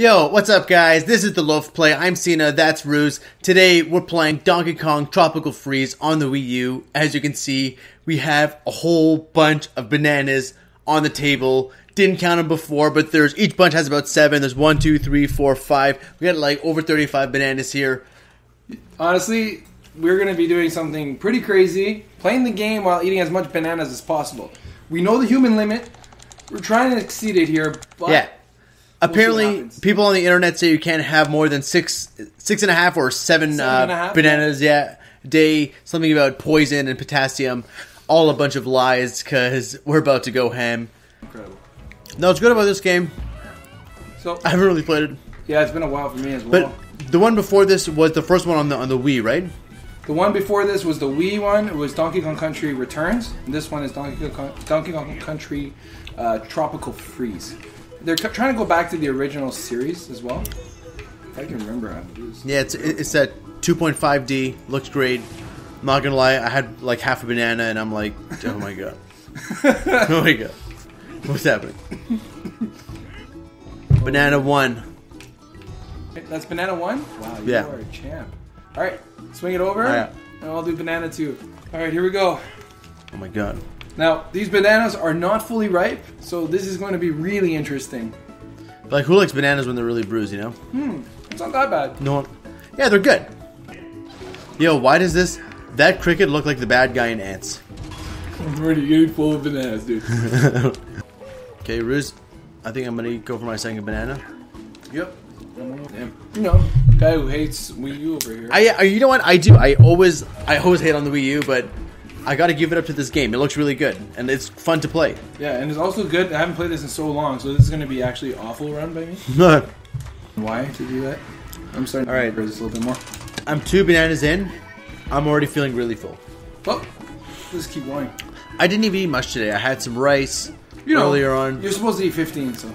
Yo, what's up, guys? This is the Loaft Play. I'm Seena. That's Rooz. Today we're playing Donkey Kong Tropical Freeze on the Wii U. As you can see, we have a whole bunch of bananas on the table. Didn't count them before, but there's each bunch has about seven. There's one, two, three, four, five. We got like over 35 bananas here. Honestly, we're going to be doing something pretty crazy, playing the game while eating as much bananas as possible. We know the human limit. We're trying to exceed it here, but Yeah. Apparently, people on the internet say you can't have more than six, six and a half or seven, Seven uh, half, bananas. Yeah, a day. Something about poison and potassium. All a bunch of lies because we're about to go ham. incredible. No, it's good about this game. So, I haven't really played it, yeah, it's been a while for me as well but the one before this was the first one on the on the Wii, right? The one before this was the Wii one. It was Donkey Kong Country Returns. And this one is Donkey Kong, Donkey Kong Country uh, Tropical Freeze. They're trying to go back to the original series as well. If I can remember how to do this. Yeah, it's it's at 2.5D. Looks great. I'm not gonna lie, I had like half a banana, and I'm like, oh my god, oh my god, what's happening? Banana one. That's banana one. Wow, you Yeah. are a champ. All right, swing it over, oh, Alright. and I'll do banana two. All right, here we go. Oh my god. Now these bananas are not fully ripe, so this is going to be really interesting. Like, who likes bananas when they're really bruised? You know? Hmm, it's not that bad. No. one- Yeah, they're good. Yo, why does this that cricket look like the bad guy in Antz? I'm already getting full of bananas, dude. Okay, Rooz. I think I'm gonna go for my second banana. yep. Damn. You know, guy who hates Wii U over here. I, I, you know what? I do. I always, I always hate on the Wii U, but I got to give it up to this game. It looks really good, and it's fun to play. yeah, and it's also good. I haven't played this in so long, so this is going to be actually awful run by me. I'm Why to do that? I'm starting to All right. remember this a little bit more. I'm two bananas in. I'm already feeling really full. Oh, let's keep going. I didn't even eat much today. I had some rice You know, earlier on. You're supposed to eat 15, so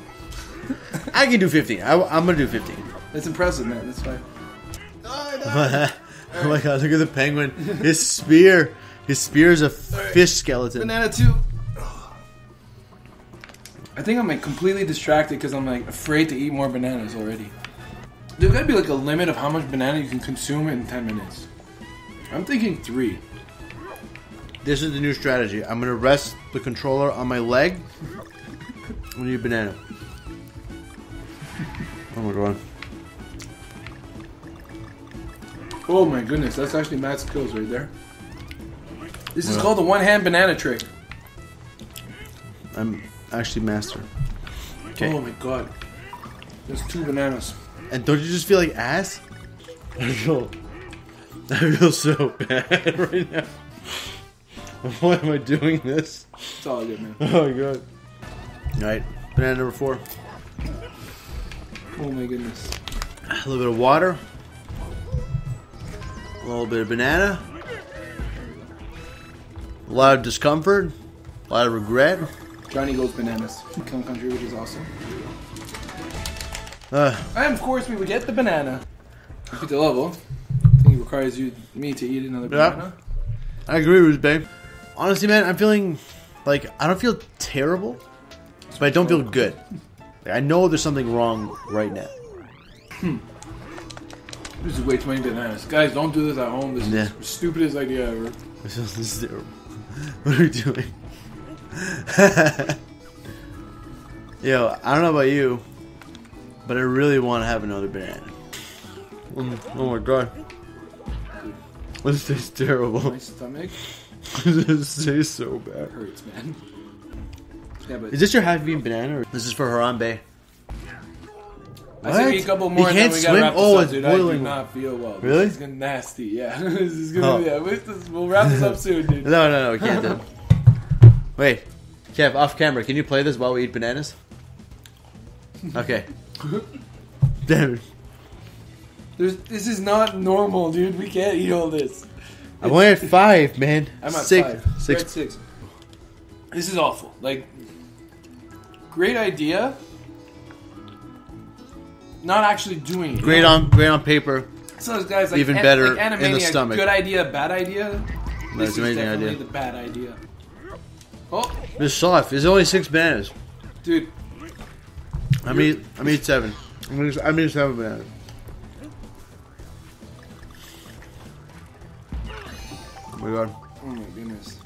I can do 15. I, am gonna do 15. that's impressive, man. That's fine. oh my god! Look at the penguin. His spear. His spear is a fish skeleton. Banana two. I think I'm like completely distracted because I'm like afraid to eat more bananas already. There's gotta be like a limit of how much banana you can consume in 10 minutes. I'm thinking three. This is the new strategy. I'm gonna rest the controller on my leg. I'm gonna eat banana. Oh my god. Oh my goodness, that's actually mad skills right there. This is Yeah. called the one hand banana trick. I'm actually master. Okay. Oh my god. There's two bananas. And don't you just feel like ass? I feel, I feel so bad right now. Why am I doing this? It's all good, man. Oh my god. Alright, banana number four. Oh my goodness. A little bit of water. A little bit of banana. A lot of discomfort. A lot of regret. Johnny goes bananas. Kong Country, which is awesome. Uh, And of course, we would get the banana. Repeat the level. I think it requires you, me to eat another Yeah. banana. I agree with you, babe. Honestly, man, I'm feeling like I don't feel terrible, but I don't feel good. Like, I know there's something wrong right now. This is way too many bananas. Guys, don't do this at home. This Yeah. is the stupidest idea ever. This is, this is terrible. What are we doing? Yo, I don't know about you, but I really want to have another banana. Mm, oh my god. This tastes terrible. My stomach this tastes so bad. hurts, man. Yeah, but Is this your half-eaten banana? Or this is for Harambe. I said What? eat a couple more and can't we gotta swim? wrap this Oh, up, it's dude. I do not feel well. Really? This is gonna nasty, yeah. this is gonna, Oh. yeah. This, we'll wrap this up soon, dude. No, no, no, we can't do it. Wait. Kev, off camera, can you play this while we eat bananas? Okay. Damn it. There's, this is not normal, dude. We can't eat all this. I'm only at five, man. I'm at six, five. Six. six. This is awful. Like, great idea. Not actually doing it. Great on, great on paper. So those guys like Even an- better like in the stomach. Good idea, bad idea. That's This is amazing definitely idea. the bad idea. Oh, It's soft. There's only six bananas. dude, I mean. I mean seven. I mean, gonna, I'm gonna just have a banana. Oh my god. Oh my goodness.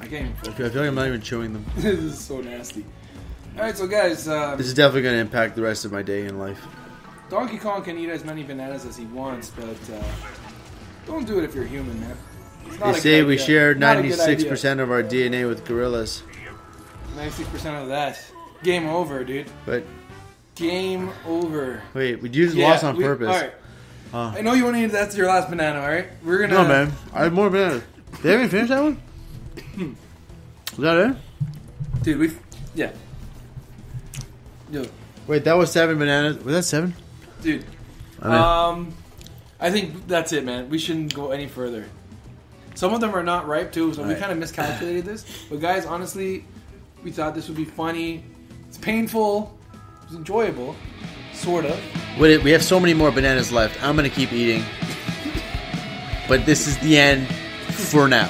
I can't even I feel, I feel like I'm not even chewing them. this is so nasty. Alright, so guys, um, This is definitely gonna impact the rest of my day in life. Donkey Kong can eat as many bananas as he wants, but uh, don't do it if you're human, man. They say we idea. share Not a good 96% of our DNA with gorillas. 96% of that. Game over, dude. But Game over. wait, we just lost on we- purpose. Alright. Uh. I know you want to eat that's your last banana, alright? We're gonna. No, man. I have more bananas. They haven't finished that one? Is that it? Dude, we. Yeah. Yo, Wait, that was seven bananas. Was that seven? dude. I mean, Um, I think that's it, man. We shouldn't go any further. Some of them are not ripe too, so we Right. kind of miscalculated this. But guys, honestly, we thought this would be funny. It's painful. It's enjoyable, sort of. wait, we have so many more bananas left. I'm gonna keep eating. But this is the end for now.